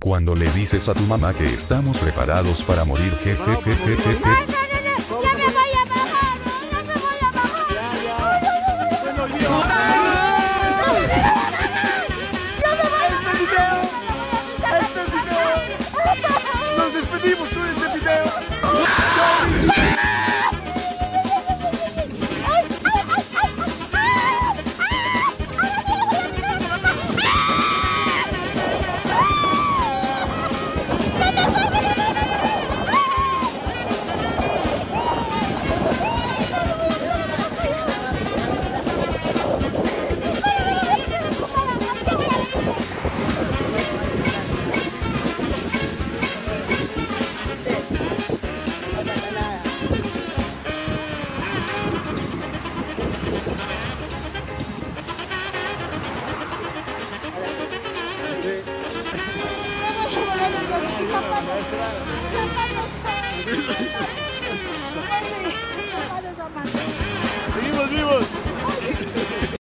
Cuando le dices a tu mamá que estamos preparados para morir, jefe, Seguimos vivos.